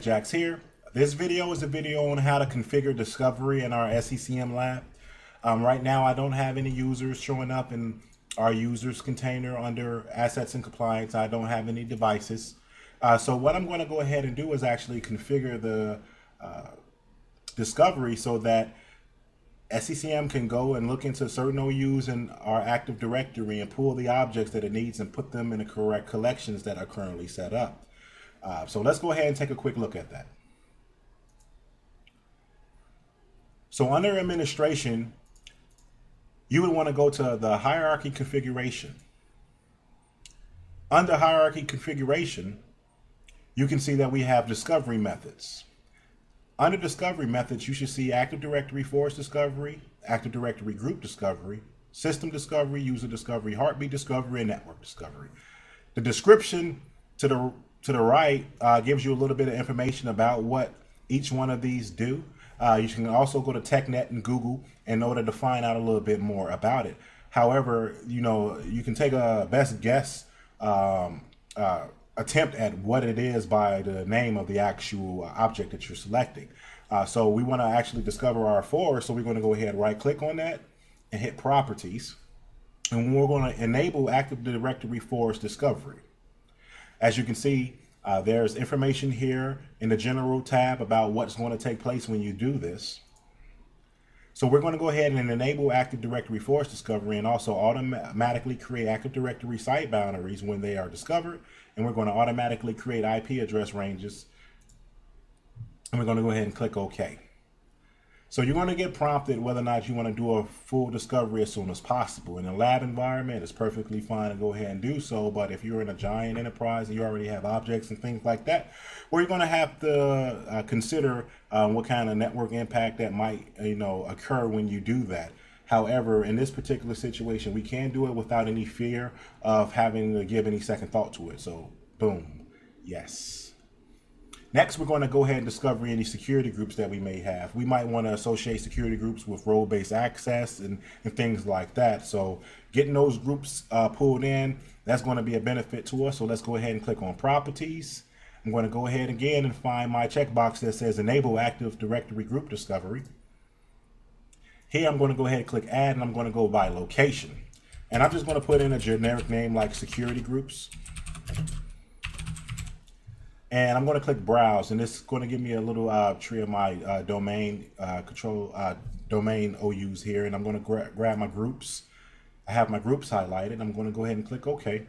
Tech Jacks here. This video is a video on how to configure Discovery in our SCCM lab. Um, right now, I don't have any users showing up in our users container under assets and compliance. I don't have any devices. Uh, so what I'm going to go ahead and do is actually configure the uh, Discovery so that SCCM can go and look into certain OUs in our Active Directory and pull the objects that it needs and put them in the correct collections that are currently set up. Uh, so let's go ahead and take a quick look at that. So under administration, you would want to go to the hierarchy configuration. Under hierarchy configuration, you can see that we have discovery methods. Under discovery methods, you should see Active Directory forest discovery, Active Directory group discovery, system discovery, user discovery, heartbeat discovery, and network discovery. The description to the to the right uh, gives you a little bit of information about what each one of these do. Uh, you can also go to TechNet and Google in order to find out a little bit more about it. However, you know you can take a best guess um, uh, attempt at what it is by the name of the actual object that you're selecting. Uh, so we want to actually discover our forest. So we're going to go ahead, right click on that and hit properties. And we're going to enable Active Directory Forest discovery. As you can see, uh, there's information here in the general tab about what's going to take place when you do this. So we're going to go ahead and enable Active Directory forest discovery and also automatically create Active Directory site boundaries when they are discovered. And we're going to automatically create IP address ranges. And we're going to go ahead and click OK. So you're going to get prompted whether or not you want to do a full discovery as soon as possible. In a lab environment, it's perfectly fine to go ahead and do so. But if you're in a giant enterprise and you already have objects and things like that, well, you're going to have to uh, consider um, what kind of network impact that might, you know, occur when you do that. However, in this particular situation, we can do it without any fear of having to give any second thought to it. So, boom, yes. Next, we're going to go ahead and discover any security groups that we may have. We might want to associate security groups with role-based access and, and things like that. So getting those groups uh, pulled in, that's going to be a benefit to us. So let's go ahead and click on properties. I'm going to go ahead again and find my checkbox that says enable active directory group discovery. Here I'm going to go ahead and click add and I'm going to go by location. And I'm just going to put in a generic name like security groups and I'm going to click browse and it's going to give me a little uh, tree of my uh, domain uh, control uh, domain OUs here and I'm going to gra grab my groups. I have my groups highlighted I'm going to go ahead and click OK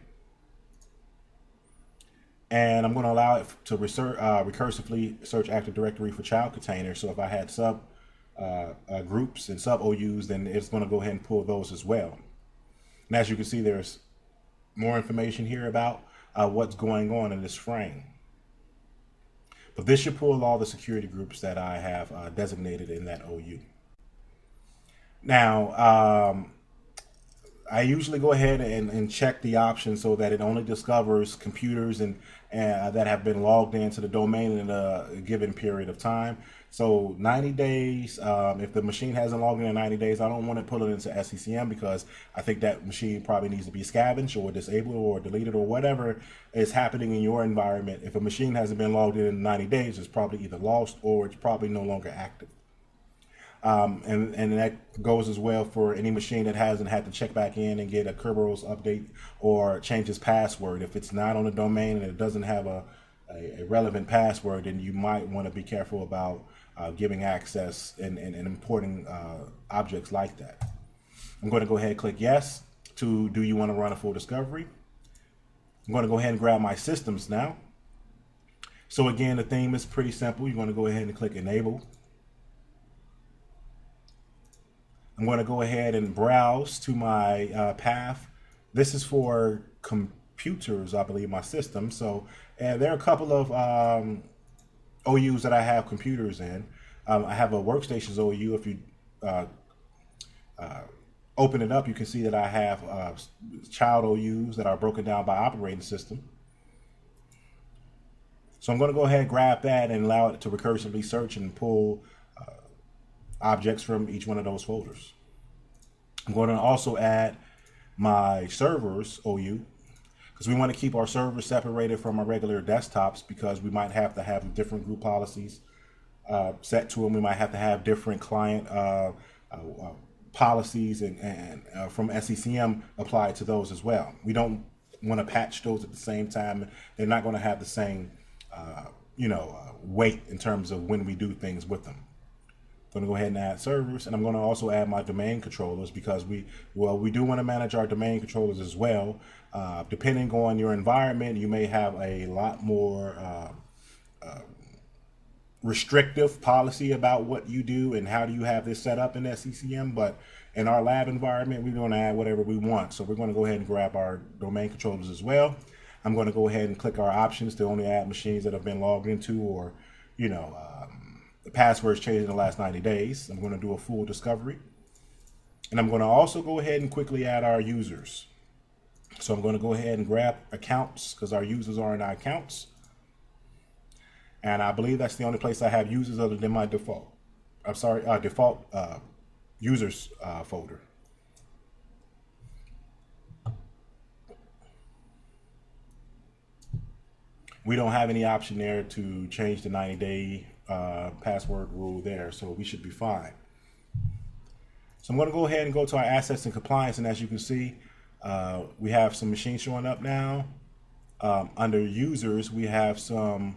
and I'm going to allow it to research, uh, recursively search Active Directory for child containers. So if I had sub uh, groups and sub OUs then it's going to go ahead and pull those as well. And as you can see there's more information here about what's going on in this frame but this should pull all the security groups that I have uh, designated in that OU. Now, um, I usually go ahead and, and, check the option so that it only discovers computers and uh, that have been logged into the domain in a given period of time. So 90 days, um, if the machine hasn't logged in in 90 days, I don't want to put it into SCCM because I think that machine probably needs to be scavenged or disabled or deleted or whatever is happening in your environment. If a machine hasn't been logged in in 90 days, it's probably either lost or it's probably no longer active. Um, and, and that goes as well for any machine that hasn't had to check back in and get a Kerberos update or change its password. If it's not on the domain and it doesn't have a, a, a relevant password, then you might want to be careful about uh, giving access and, and, and importing uh, objects like that. I'm going to go ahead and click yes to do you want to run a full discovery. I'm going to go ahead and grab my systems now. So again, the theme is pretty simple. You're going to go ahead and click enable. I'm going to go ahead and browse to my uh, path. This is for computers, I believe, my system. So there are a couple of um, OUs that I have computers in. Um, I have a workstations OU. If you uh, uh, open it up, you can see that I have uh, child OUs that are broken down by operating system. So I'm going to go ahead and grab that and allow it to recursively search and pull objects from each one of those folders. I'm going to also add my servers OU because we want to keep our servers separated from our regular desktops because we might have to have different group policies uh, set to them. We might have to have different client uh, uh, uh policies and, and uh, from SCCM applied to those as well. We don't want to patch those at the same time. They're not going to have the same, uh, you know, weight in terms of when we do things with them. I'm going to go ahead and add servers, and I'm going to also add my domain controllers because we, well, we do want to manage our domain controllers as well. Uh, depending on your environment, you may have a lot more uh, uh, restrictive policy about what you do and how do you have this set up in SCCM. But in our lab environment, we're going to add whatever we want. So we're going to go ahead and grab our domain controllers as well. I'm going to go ahead and click our options to only add machines that have been logged into or, you know, um, the password's changed in the last 90 days. I'm going to do a full discovery. And I'm going to also go ahead and quickly add our users. So I'm going to go ahead and grab accounts because our users are in our accounts. And I believe that's the only place I have users other than my default. I'm sorry, uh, default uh, users uh, folder. We don't have any option there to change the 90 day uh, password rule there, so we should be fine. So I'm going to go ahead and go to our assets and compliance, and as you can see, uh, we have some machines showing up now. Um, under users, we have some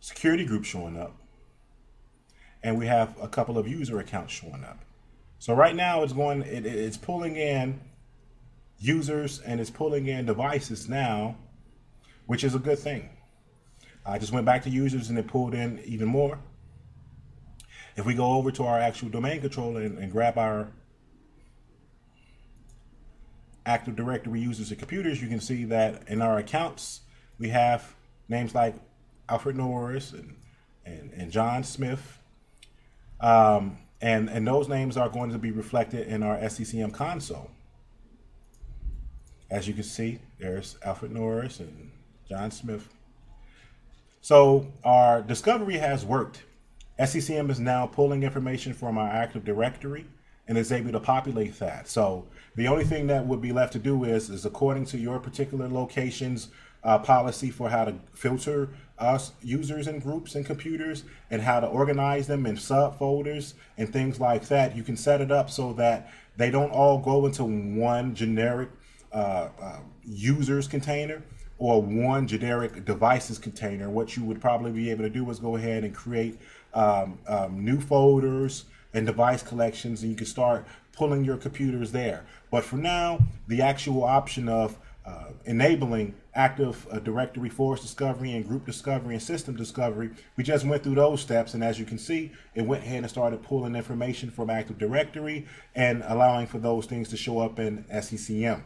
security groups showing up, and we have a couple of user accounts showing up. So right now, it's going, it, it's pulling in users and it's pulling in devices now, which is a good thing. I just went back to users and it pulled in even more. If we go over to our actual domain controller and, and grab our Active Directory users and computers, you can see that in our accounts, we have names like Alfred Norris and, and, and John Smith. Um, and, and those names are going to be reflected in our SCCM console. As you can see, there's Alfred Norris and John Smith. So our discovery has worked. SCCM is now pulling information from our Active Directory and is able to populate that. So the only thing that would be left to do is, is according to your particular location's uh, policy for how to filter us users and groups and computers and how to organize them in subfolders and things like that. You can set it up so that they don't all go into one generic uh, uh, users container or one generic devices container, what you would probably be able to do is go ahead and create um, um, new folders and device collections, and you can start pulling your computers there. But for now, the actual option of uh, enabling active uh, directory forest discovery and group discovery and system discovery, we just went through those steps. And as you can see, it went ahead and started pulling information from Active Directory and allowing for those things to show up in SCCM.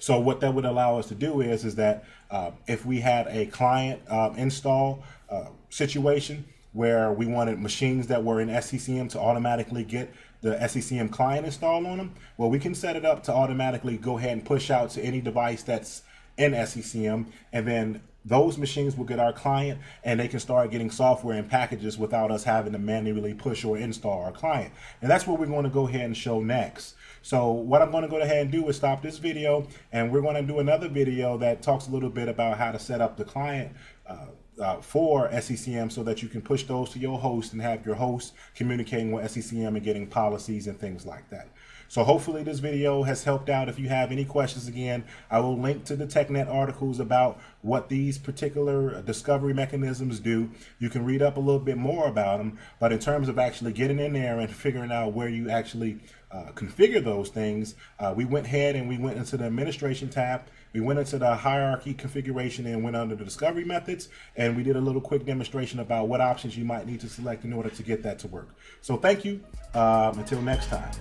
So what that would allow us to do is, is that uh, if we had a client uh, install uh, situation where we wanted machines that were in SCCM to automatically get the SCCM client installed on them, well, we can set it up to automatically go ahead and push out to any device that's in SCCM, and then those machines will get our client and they can start getting software and packages without us having to manually push or install our client. And that's what we're going to go ahead and show next. So what I'm going to go ahead and do is stop this video and we're going to do another video that talks a little bit about how to set up the client uh, uh, for SCCM so that you can push those to your host and have your host communicating with SCCM and getting policies and things like that. So hopefully this video has helped out. If you have any questions again, I will link to the TechNet articles about what these particular discovery mechanisms do. You can read up a little bit more about them, but in terms of actually getting in there and figuring out where you actually uh, configure those things, uh, we went ahead and we went into the administration tab. We went into the hierarchy configuration and went under the discovery methods, and we did a little quick demonstration about what options you might need to select in order to get that to work. So thank you. Um, until next time.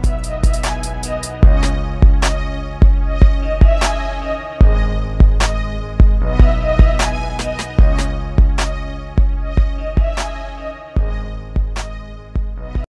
Peace.